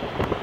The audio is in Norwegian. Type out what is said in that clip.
Thank